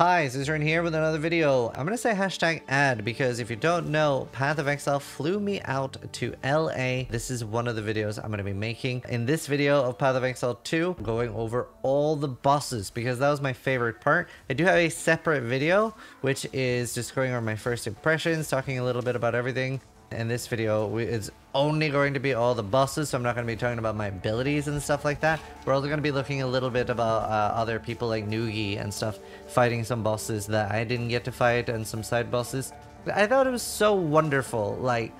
Hi, Zizaran here with another video. I'm gonna say hashtag ad because if you don't know, Path of Exile flew me out to LA. This is one of the videos I'm gonna be making. In this video of Path of Exile 2, going over all the bosses because that was my favorite part. I do have a separate video, which is just going over my first impressions, talking a little bit about everything. In this video, it's only going to be all the bosses, so I'm not going to be talking about my abilities and stuff like that. We're also going to be looking a little bit about uh, other people like Nugi and stuff, fighting some bosses that I didn't get to fight and some side bosses. I thought it was so wonderful. Like,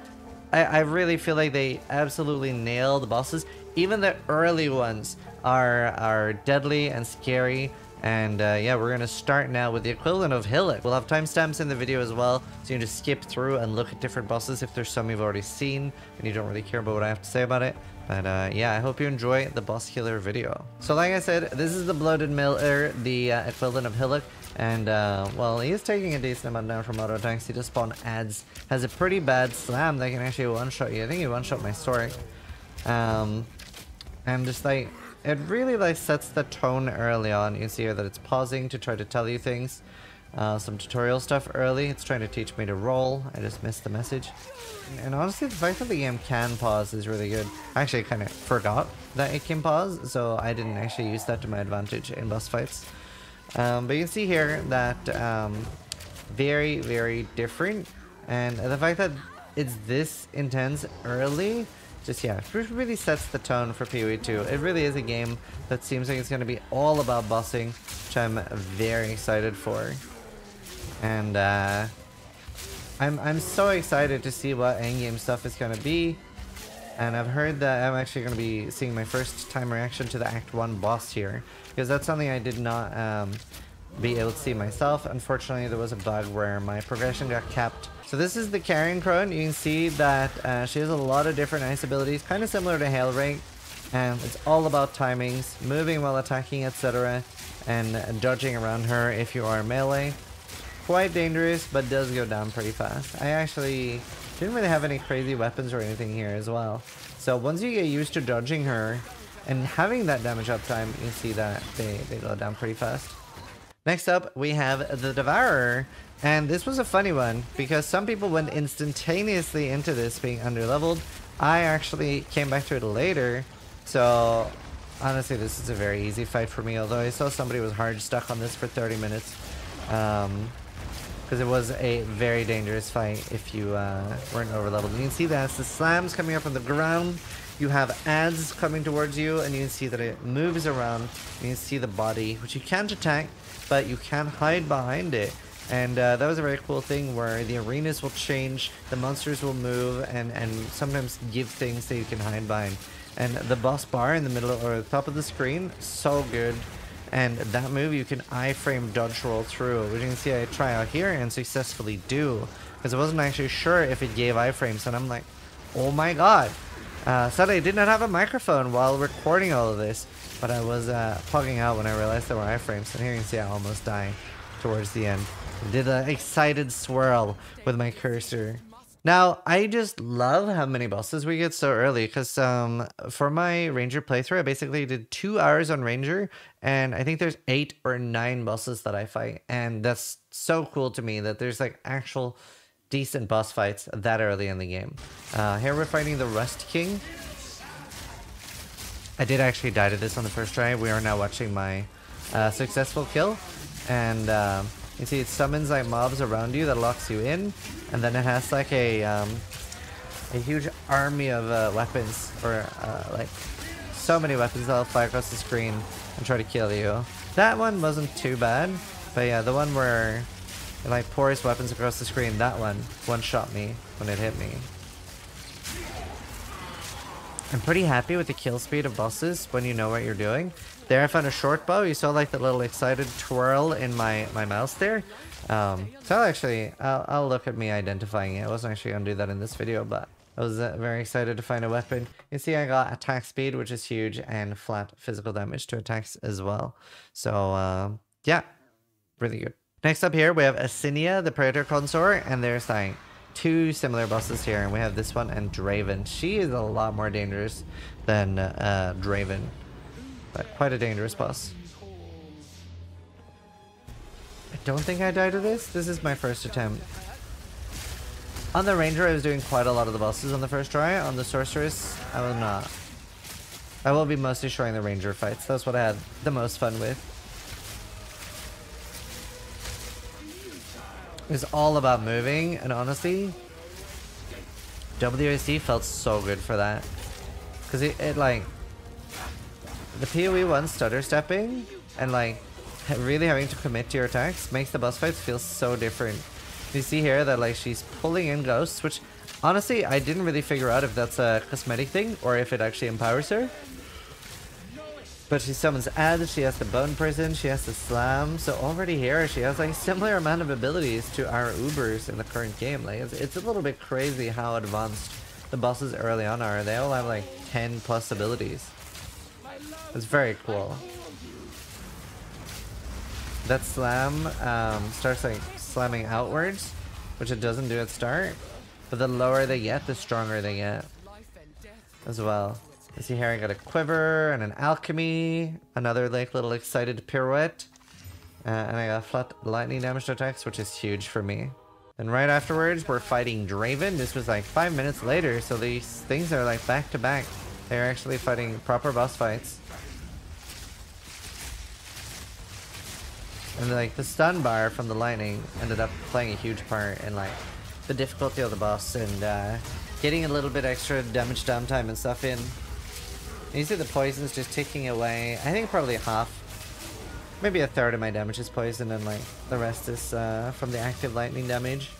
I, I really feel like they absolutely nailed the bosses. Even the early ones are are deadly and scary. And uh, yeah, we're going to start now with the equivalent of Hillock. We'll have timestamps in the video as well, so you can just skip through and look at different bosses if there's some you've already seen and you don't really care about what I have to say about it. But uh, yeah, I hope you enjoy the boss killer video. So like I said, this is the Bloated Miller, the uh, equivalent of Hillock. And uh, well, he is taking a decent amount down from auto attacks. He does spawn ads. Has a pretty bad slam that can actually one-shot you. I think he one-shot my story. Um, and just like it really like sets the tone early on. You see here that it's pausing to try to tell you things. Uh, some tutorial stuff early. It's trying to teach me to roll. I just missed the message. And honestly, the fact that the game can pause is really good. I actually kind of forgot that it can pause, so I didn't actually use that to my advantage in boss fights. Um, but you can see here that um, very, very different. And the fact that it's this intense early just yeah, really sets the tone for PoE 2. It really is a game that seems like it's going to be all about bossing, which I'm very excited for. And uh, I'm I'm so excited to see what endgame stuff is going to be. And I've heard that I'm actually going to be seeing my first time reaction to the Act 1 boss here. Because that's something I did not um, be able to see myself. Unfortunately, there was a bug where my progression got capped so this is the Carrion Crone. You can see that uh, she has a lot of different ice abilities, kind of similar to Hailrake. And it's all about timings, moving while attacking, etc. And dodging around her if you are melee. Quite dangerous, but does go down pretty fast. I actually didn't really have any crazy weapons or anything here as well. So once you get used to dodging her and having that damage uptime, you see that they, they go down pretty fast. Next up, we have the Devourer. And this was a funny one because some people went instantaneously into this being underleveled. I actually came back to it later. So honestly, this is a very easy fight for me. Although I saw somebody was hard stuck on this for 30 minutes. Um, because it was a very dangerous fight if you uh, weren't overleveled. You can see that the slams coming up from the ground. You have ads coming towards you, and you can see that it moves around. You can see the body, which you can't attack, but you can hide behind it. And uh, that was a very cool thing where the arenas will change, the monsters will move, and, and sometimes give things that you can hide behind. And the boss bar in the middle or the top of the screen, so good. And that move you can iframe dodge roll through, which you can see I try out here and successfully do. Because I wasn't actually sure if it gave iframes, and I'm like, oh my god. Uh, sadly, I did not have a microphone while recording all of this, but I was uh, plugging out when I realized there were iframes, and here you can see I almost die towards the end. Did an excited swirl with my cursor. Now, I just love how many bosses we get so early because um, for my Ranger playthrough, I basically did two hours on Ranger and I think there's eight or nine bosses that I fight. And that's so cool to me that there's like actual decent boss fights that early in the game. Uh, here we're fighting the Rust King. I did actually die to this on the first try. We are now watching my uh, successful kill. And... Uh, you see it summons like mobs around you that locks you in, and then it has like a um, a huge army of uh, weapons, or uh, like so many weapons that'll fly across the screen and try to kill you. That one wasn't too bad, but yeah, the one where it like pours weapons across the screen, that one one-shot me when it hit me. I'm pretty happy with the kill speed of bosses when you know what you're doing. There I found a short bow. You saw like the little excited twirl in my, my mouse there. Um, so I'll actually, I'll, I'll look at me identifying it. I wasn't actually going to do that in this video, but I was uh, very excited to find a weapon. You see I got attack speed, which is huge, and flat physical damage to attacks as well. So uh, yeah, really good. Next up here, we have Asinia, the Praetor Consort, and there's like two similar bosses here. And we have this one and Draven. She is a lot more dangerous than uh, Draven. But quite a dangerous boss. I don't think I died to this. This is my first attempt. On the Ranger, I was doing quite a lot of the bosses on the first try. On the Sorceress, I will not. I will be mostly showing the Ranger fights. That's what I had the most fun with. It's all about moving, and honestly, WASD felt so good for that. Because it, it, like, the PoE one stutter stepping, and like, really having to commit to your attacks makes the boss fights feel so different. You see here that like she's pulling in ghosts, which honestly I didn't really figure out if that's a cosmetic thing or if it actually empowers her. But she summons Ed, she has the Bone Prison, she has the Slam, so already here she has like similar amount of abilities to our Ubers in the current game. Like it's, it's a little bit crazy how advanced the bosses early on are. They all have like 10 plus abilities. It's very cool. That slam um, starts like slamming outwards, which it doesn't do at start. But the lower they get, the stronger they get. As well. You see here I got a quiver and an alchemy, another like little excited pirouette. Uh, and I got flat lightning damage attacks, which is huge for me. And right afterwards, we're fighting Draven. This was like five minutes later, so these things are like back to back. They're actually fighting proper boss fights. And like the stun bar from the lightning ended up playing a huge part in like the difficulty of the boss and uh, getting a little bit extra damage downtime and stuff in. You see the poison's just ticking away. I think probably half, maybe a third of my damage is poison and like the rest is uh, from the active lightning damage.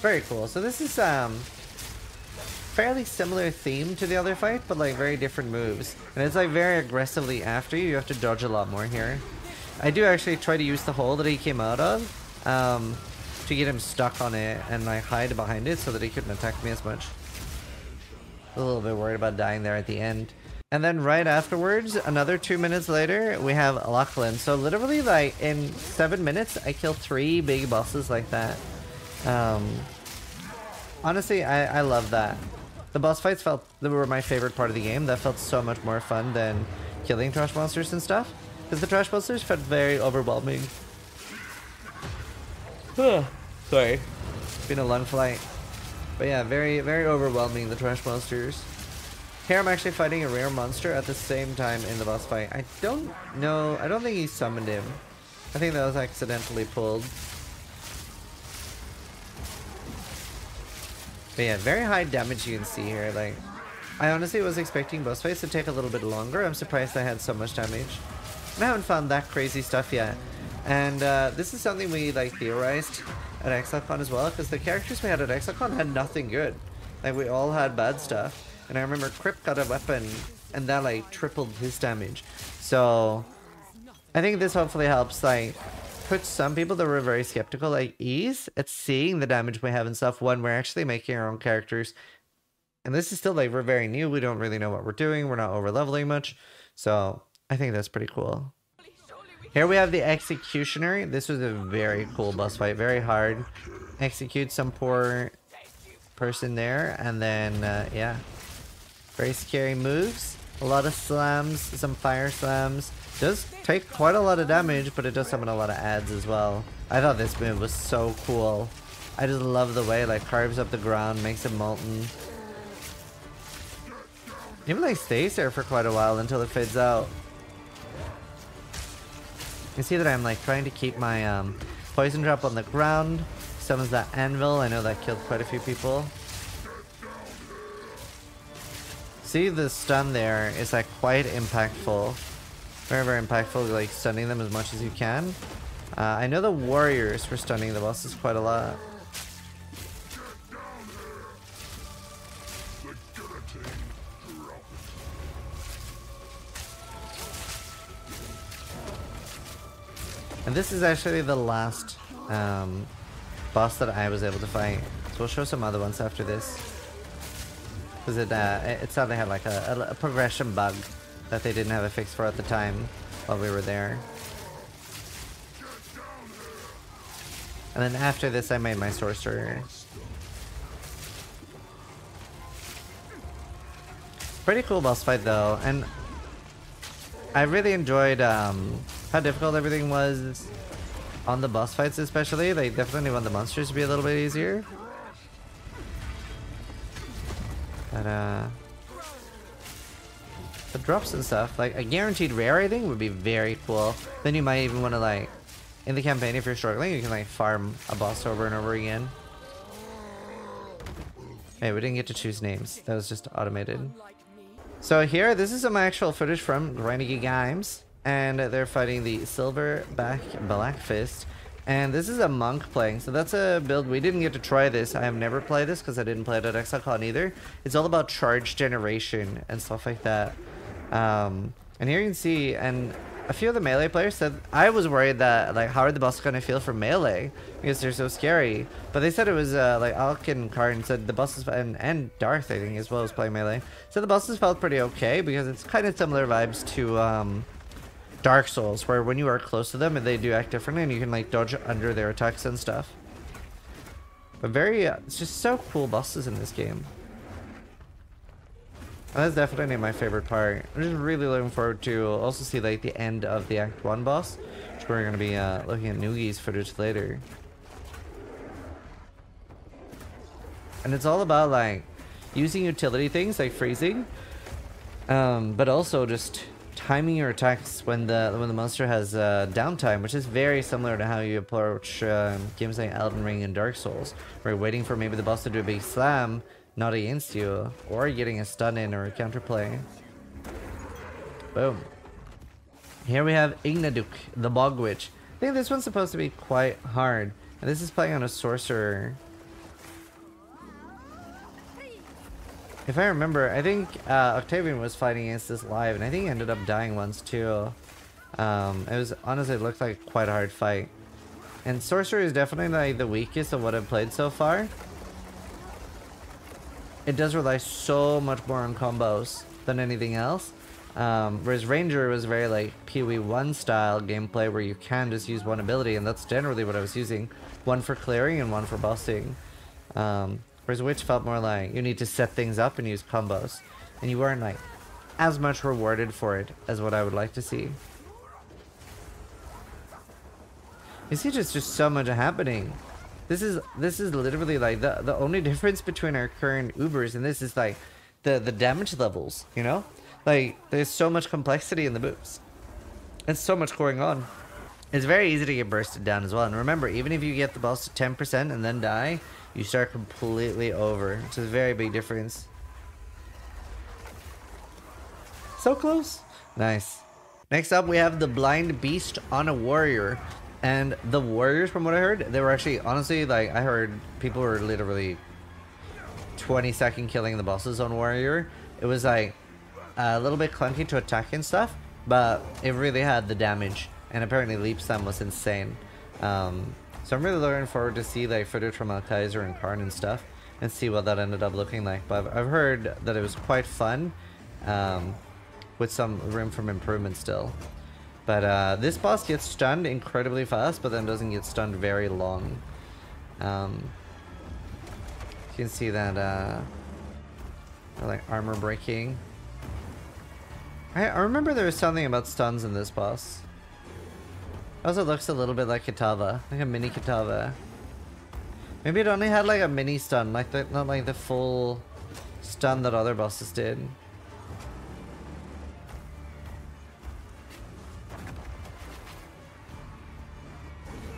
Very cool. So this is um, fairly similar theme to the other fight, but like very different moves. And it's like very aggressively after you, you have to dodge a lot more here. I do actually try to use the hole that he came out of um, to get him stuck on it and like hide behind it so that he couldn't attack me as much. A little bit worried about dying there at the end. And then right afterwards, another two minutes later, we have Lachlann. So literally like in seven minutes, I kill three big bosses like that. Um, honestly, I, I love that. The boss fights felt they were my favorite part of the game. That felt so much more fun than killing trash monsters and stuff. Because the trash monsters felt very overwhelming. Sorry. It's been a long flight. But yeah, very, very overwhelming, the trash monsters. Here I'm actually fighting a rare monster at the same time in the boss fight. I don't know, I don't think he summoned him. I think that was accidentally pulled. But yeah, very high damage you can see here. Like, I honestly was expecting boss fights to take a little bit longer. I'm surprised I had so much damage. I haven't found that crazy stuff yet. And uh, this is something we like theorized at ExileCon as well, because the characters we had at ExileCon had nothing good. Like we all had bad stuff. And I remember Crypt got a weapon and that like tripled his damage. So I think this hopefully helps like put some people that were very skeptical at ease at seeing the damage we have and stuff when we're actually making our own characters. And this is still like we're very new. We don't really know what we're doing. We're not over leveling much. So I think that's pretty cool. Here we have the Executioner. This was a very cool boss fight. Very hard. Execute some poor person there. And then, uh, yeah. Very scary moves. A lot of slams. Some fire slams. Does take quite a lot of damage, but it does summon a lot of ads as well. I thought this move was so cool. I just love the way it like carves up the ground, makes it molten. Even like stays there for quite a while until it fades out. You see that I'm like trying to keep my um, poison drop on the ground. Summons that anvil. I know that killed quite a few people. See the stun there is like quite impactful. Very, very impactful, like stunning them as much as you can. Uh, I know the warriors were stunning the bosses quite a lot. And this is actually the last um, boss that I was able to fight. So we'll show some other ones after this. Because it, uh, it sadly had like a, a, progression bug that they didn't have a fix for at the time while we were there. And then after this I made my sorcerer. Pretty cool boss fight though, and I really enjoyed um, how difficult everything was on the boss fights especially. They definitely want the monsters to be a little bit easier. But uh the drops and stuff, like a guaranteed rare I think would be very cool. Then you might even want to like in the campaign if you're struggling you can like farm a boss over and over again. Hey, we didn't get to choose names. That was just automated. So here, this is some actual footage from Grindy Games. And they're fighting the Silverback Blackfist. And this is a monk playing, so that's a build. We didn't get to try this. I have never played this because I didn't play it at ExileCon either. It's all about charge generation and stuff like that. Um, and here you can see, and a few of the melee players said I was worried that like how are the bosses gonna feel for melee because they're so scary. But they said it was uh, like Alkin Karn said the bosses and and Darth I think as well as playing melee. So the bosses felt pretty okay because it's kind of similar vibes to um, Dark Souls where when you are close to them and they do act differently and you can like dodge under their attacks and stuff. But very, uh, it's just so cool bosses in this game. That's definitely my favorite part. I'm just really looking forward to also see like the end of the Act 1 boss. Which we're going to be uh, looking at Nugi's footage later. And it's all about like using utility things like freezing. Um, but also just timing your attacks when the when the monster has uh, downtime, which is very similar to how you approach uh, games like Elden Ring and Dark Souls, where you're waiting for maybe the boss to do a big slam, not against you, or getting a stun in or a counterplay. Boom. Here we have Ignagduk, the Bog Witch. I think this one's supposed to be quite hard. And this is playing on a sorcerer. If I remember, I think uh, Octavian was fighting against this live, and I think he ended up dying once too. Um, it was honestly it looked like quite a hard fight. And Sorcerer is definitely like the weakest of what I've played so far it does rely so much more on combos than anything else. Um, whereas Ranger was very like PoE1 style gameplay where you can just use one ability and that's generally what I was using. One for clearing and one for bossing. Um, whereas Witch felt more like you need to set things up and use combos. And you weren't like as much rewarded for it as what I would like to see. You see just, just so much happening. This is this is literally like the the only difference between our current Ubers and this is like the the damage levels. You know, like there's so much complexity in the moves, and so much going on. It's very easy to get bursted down as well. And remember, even if you get the boss to 10% and then die, you start completely over. Is a very big difference. So close. Nice. Next up, we have the Blind Beast on a Warrior. And the Warriors, from what I heard, they were actually, honestly, like, I heard people were literally 20 second killing the bosses on Warrior. It was, like, a little bit clunky to attack and stuff, but it really had the damage. And apparently Leap Slam was insane. Um, so I'm really looking forward to see, like, footage from Alkaizer and Karn and stuff, and see what that ended up looking like. But I've heard that it was quite fun, um, with some room for improvement still. But uh, this boss gets stunned incredibly fast, but then doesn't get stunned very long. Um, you can see that, uh, like armor breaking. I, I remember there was something about stuns in this boss. Also looks a little bit like Kitava, like a mini Kitava. Maybe it only had like a mini stun, like the, not like the full stun that other bosses did.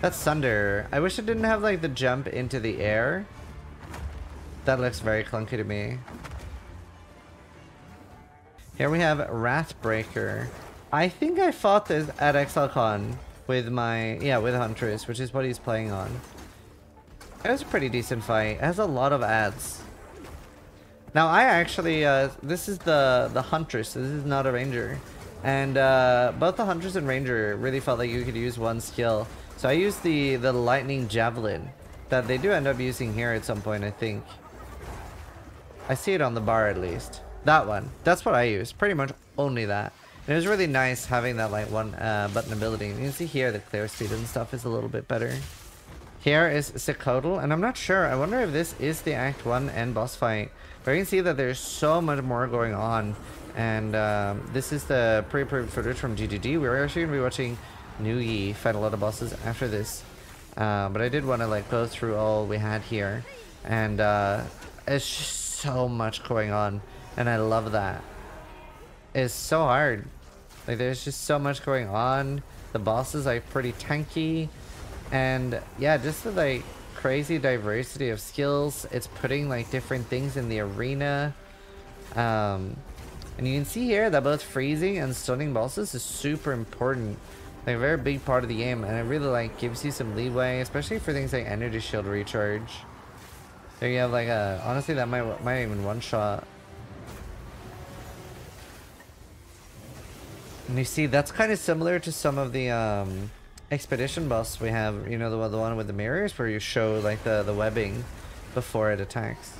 That's Thunder. I wish it didn't have like the jump into the air. That looks very clunky to me. Here we have Rathbreaker. I think I fought this at ExileCon with my, yeah, with Huntress, which is what he's playing on. It was a pretty decent fight. It has a lot of ads. Now I actually, uh, this is the, the Huntress, this is not a Ranger. And uh, both the Huntress and Ranger really felt like you could use one skill. So I used the, the lightning javelin that they do end up using here at some point, I think. I see it on the bar at least. That one. That's what I use. Pretty much only that. It was really nice having that like one uh, button ability. You can see here the clear speed and stuff is a little bit better. Here is Zicoatl, and I'm not sure. I wonder if this is the Act 1 end boss fight. But you can see that there's so much more going on. And um, this is the pre-approved footage from GGG. We're actually going to be watching Nugi fight a lot of bosses after this. Uh, but I did want to like go through all we had here. And uh, it's just so much going on. And I love that. It's so hard. Like there's just so much going on. The bosses are pretty tanky. And yeah, just the like crazy diversity of skills. It's putting like different things in the arena. Um, and you can see here that both freezing and stunning bosses is super important. Like a very big part of the game and it really like gives you some leeway, especially for things like energy shield recharge. There you have like a, honestly that might, might even one shot. And you see that's kind of similar to some of the um, expedition boss we have, you know the, the one with the mirrors where you show like the, the webbing before it attacks.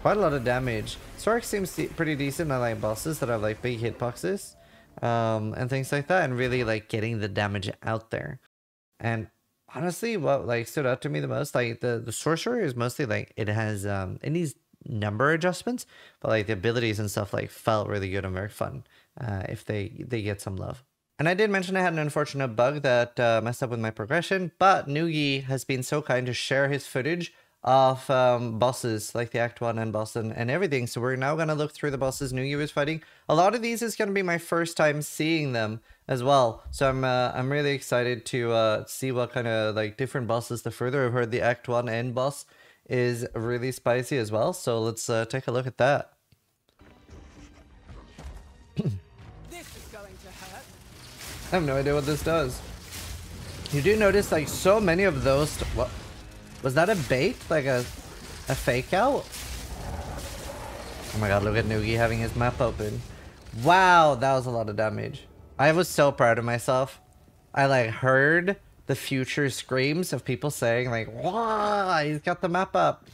Quite a lot of damage. Sorc seems pretty decent. I like bosses that have like big hitboxes um, and things like that, and really like getting the damage out there. And honestly, what like stood out to me the most, like the the sorcerer is mostly like it has um it needs number adjustments, but like the abilities and stuff like felt really good and very fun. Uh, if they they get some love. And I did mention I had an unfortunate bug that uh, messed up with my progression, but Nugi has been so kind to share his footage of um, bosses, like the Act 1 and boss and, and everything. So we're now going to look through the bosses Nugi was fighting. A lot of these is going to be my first time seeing them as well. So I'm uh, I'm really excited to uh, see what kind of like different bosses the further. I've heard the Act 1 end boss is really spicy as well. So let's uh, take a look at that. I have no idea what this does. You do notice like so many of those. What was that? A bait? Like a a fake out? Oh my god! Look at Nugi having his map open. Wow, that was a lot of damage. I was so proud of myself. I like heard the future screams of people saying like, "Wow, he's got the map up."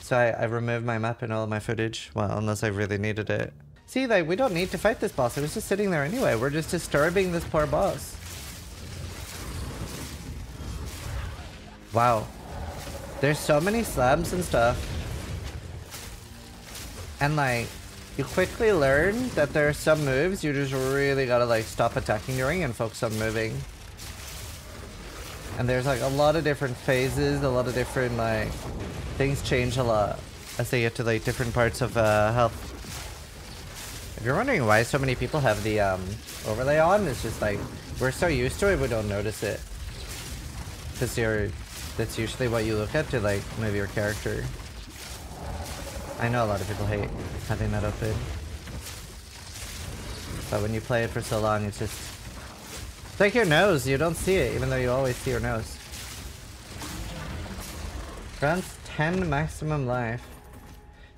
So I, I removed my map and all of my footage. Well, unless I really needed it. See, like, we don't need to fight this boss. It was just sitting there anyway. We're just disturbing this poor boss. Wow. There's so many slabs and stuff. And, like, you quickly learn that there are some moves you just really gotta, like, stop attacking during and focus on moving. And there's, like, a lot of different phases, a lot of different, like, things change a lot as they get to, like, different parts of uh, health. If you're wondering why so many people have the um, overlay on, it's just like, we're so used to it, we don't notice it. Because you're, that's usually what you look at to like move your character. I know a lot of people hate having that open. But when you play it for so long, it's just... It's like your nose, you don't see it, even though you always see your nose. Grants 10 maximum life.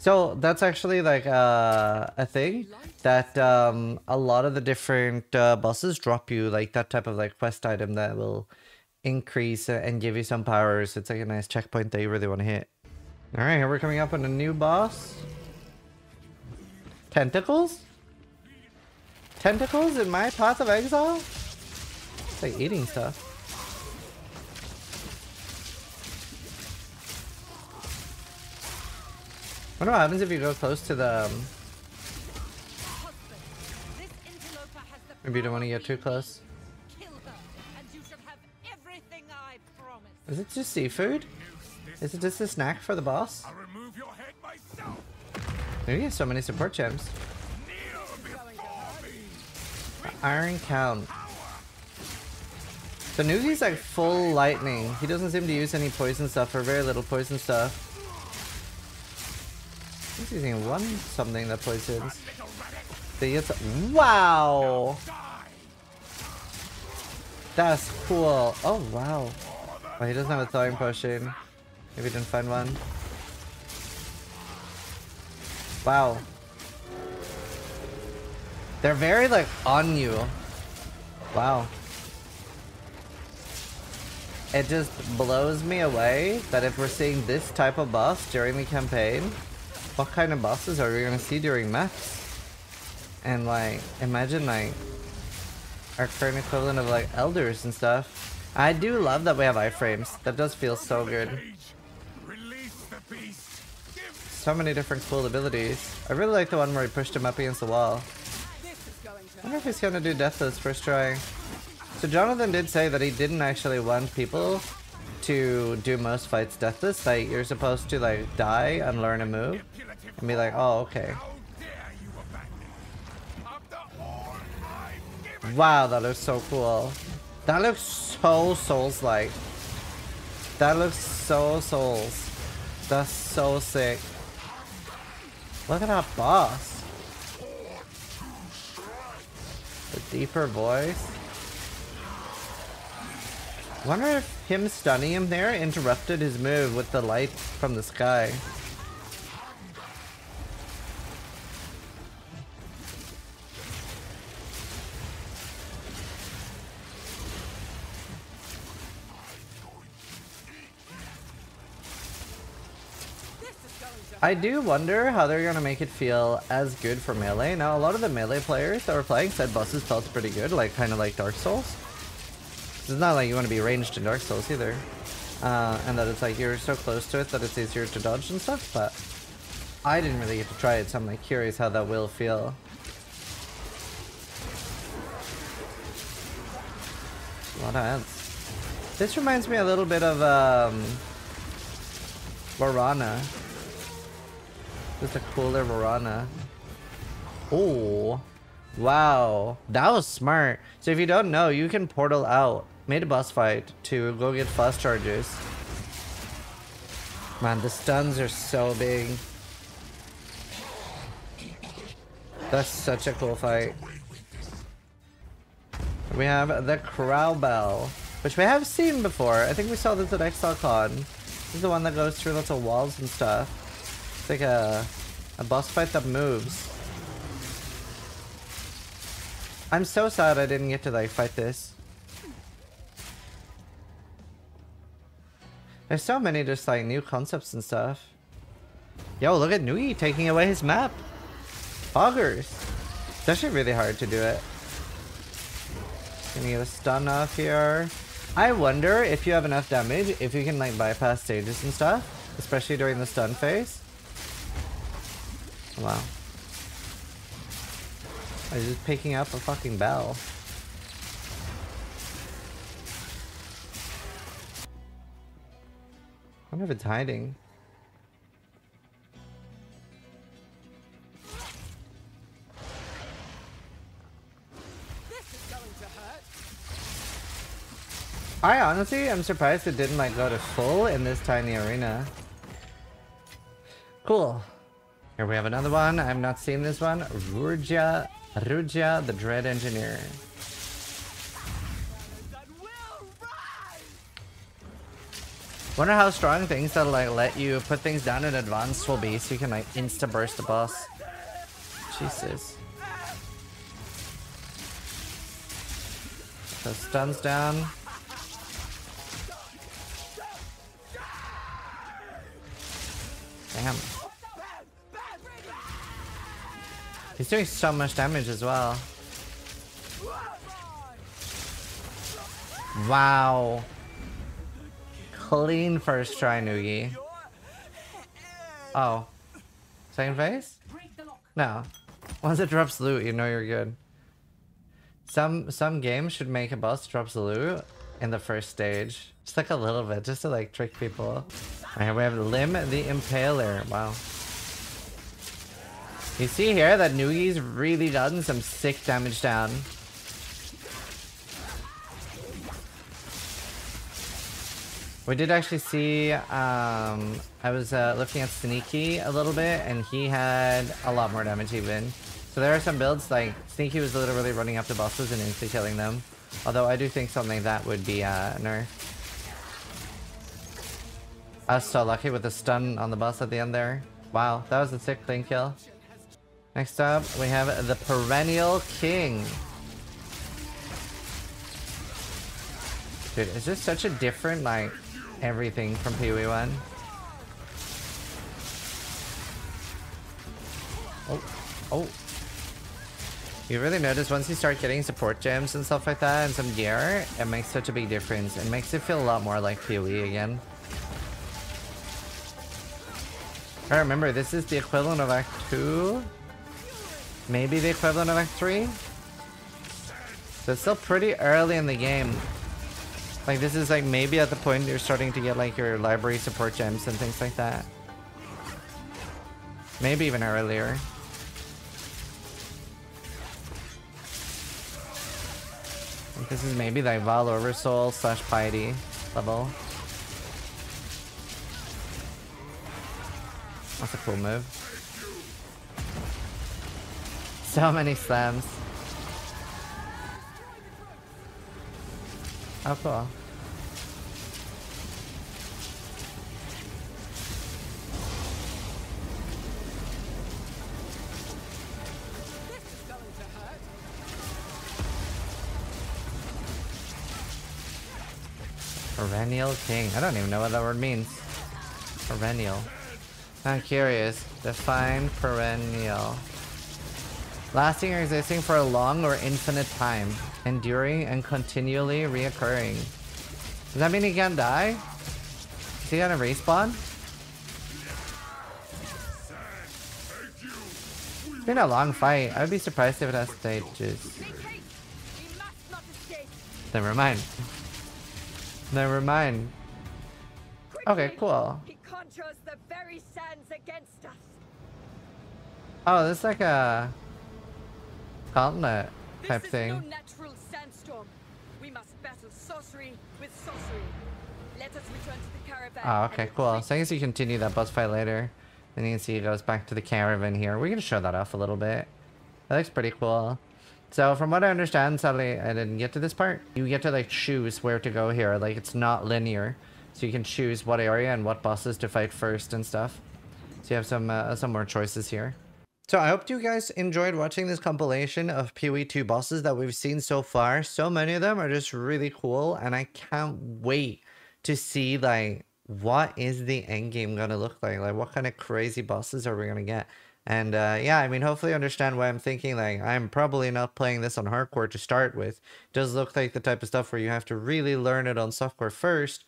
So that's actually like uh, a thing that um, a lot of the different uh, bosses drop you like that type of like quest item that will increase and give you some powers. It's like a nice checkpoint that you really want to hit. All right, here we're coming up on a new boss. Tentacles? Tentacles in my Path of Exile? It's like eating stuff. Wonder what happens if you go close to the... Um... Maybe you don't want to get too close. Is it just seafood? Is it just a snack for the boss? Maybe have so many support gems. Iron Count. The Nugi's like full lightning. He doesn't seem to use any poison stuff or very little poison stuff. He's using one something that poisons. He gets wow. That's cool. Oh wow. Oh, he doesn't have a thawing potion. Maybe he didn't find one. Wow. They're very like on you. Wow. It just blows me away that if we're seeing this type of boss during the campaign, what kind of bosses are we gonna see during maps? And like, imagine like our current equivalent of like elders and stuff. I do love that we have iframes. That does feel so good. so many different cool abilities. I really like the one where he pushed him up against the wall. I wonder if he's gonna do Deathless first try. So Jonathan did say that he didn't actually want people to do most fights deathless. Like you're supposed to like die and learn a move and be like, oh okay. Wow, that looks so cool. That looks so Souls-like. That looks so Souls. That's so sick. Look at that boss. The deeper voice. Wonder if him stunning him there interrupted his move with the light from the sky. I do wonder how they're gonna make it feel as good for melee. Now, a lot of the melee players that were playing said bosses felt pretty good, like kind of like Dark Souls. It's not like you want to be ranged in Dark Souls either. Uh, and that it's like you're so close to it that it's easier to dodge and stuff, but I didn't really get to try it, so I'm like curious how that will feel. A lot of ads. This reminds me a little bit of um, Varana. Just a cooler Varana. Oh, wow. That was smart. So if you don't know, you can portal out made a boss fight to go get fast charges. Man, the stuns are so big. That's such a cool fight. We have the Crowbell, which we have seen before. I think we saw this at ExileCon. This is the one that goes through lots of walls and stuff. Like a, a boss fight that moves. I'm so sad I didn't get to like fight this. There's so many just like new concepts and stuff. Yo, look at Nugi taking away his map. Poggers. It's actually really hard to do it. Gonna get a stun off here. I wonder if you have enough damage, if you can like bypass stages and stuff. Especially during the stun phase. Wow. I was just picking up a fucking bell. I wonder if it's hiding. I honestly am surprised it didn't like go to full in this tiny arena. Cool. Here we have another one. I've not seen this one. Rudja, Rudja the Dread Engineer. Wonder how strong things that like let you put things down in advance will be so you can like insta burst the boss. Jesus. So stuns down. Damn. He's doing so much damage as well. Wow. Clean first try, Nugi. Oh. Second phase? No. Once it drops loot, you know you're good. Some some games should make a boss drops loot in the first stage. Just like a little bit, just to like trick people. Alright, we have L'im the Impaler. Wow. You see here that Nugi's really done some sick damage down. We did actually see, um, I was uh, looking at Sneaky a little bit, and he had a lot more damage even. So there are some builds, like, Sneaky was literally running up to bosses and instantly killing them. Although I do think something that would be uh, nerf. I was so lucky with the stun on the boss at the end there. Wow, that was a sick clean kill. Next up, we have the Perennial King. Dude, is this such a different, like, everything from PoE 1. Oh, oh. You really notice once you start getting support gems and stuff like that and some gear, it makes such a big difference. It makes it feel a lot more like PoE again. I remember, this is the equivalent of Act 2? Maybe the equivalent of Act 3? So it's still pretty early in the game. Like this is like maybe at the point you're starting to get like your library support gems and things like that. Maybe even earlier. This is maybe like Vaal Oversoul slash Piety level. That's a cool move. So many slams. Oh, cool. Perennial King. I don't even know what that word means. Perennial. I'm curious. Define perennial. Lasting or existing for a long or infinite time. Enduring and continually reoccurring. Does that mean he can't die? Is he gonna respawn? It's been a long fight. I would be surprised if it has stages. Never mind. Never mind. Okay, cool. He conjures the very sands against us. Oh, this is like a gauntlet type thing. No. We must battle sorcery with sorcery. Let us return to the caravan. Oh, okay, cool. So I guess you continue that boss fight later. And you can see it goes back to the caravan here. We're gonna show that off a little bit. That looks pretty cool. So from what I understand, sadly I didn't get to this part. You get to like choose where to go here. Like it's not linear. So you can choose what area and what bosses to fight first and stuff. So you have some uh, some more choices here. So I hope you guys enjoyed watching this compilation of PoE2 bosses that we've seen so far. So many of them are just really cool and I can't wait to see like what is the end game gonna look like? Like what kind of crazy bosses are we gonna get? And uh, yeah, I mean, hopefully you understand why I'm thinking like I'm probably not playing this on hardcore to start with. It does look like the type of stuff where you have to really learn it on softcore first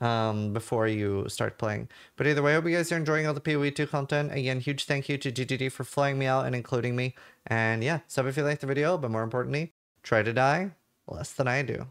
um, before you start playing. But either way, I hope you guys are enjoying all the PoE2 content. Again, huge thank you to GGG for flying me out and including me. And yeah, sub if you liked the video, but more importantly, try to die less than I do.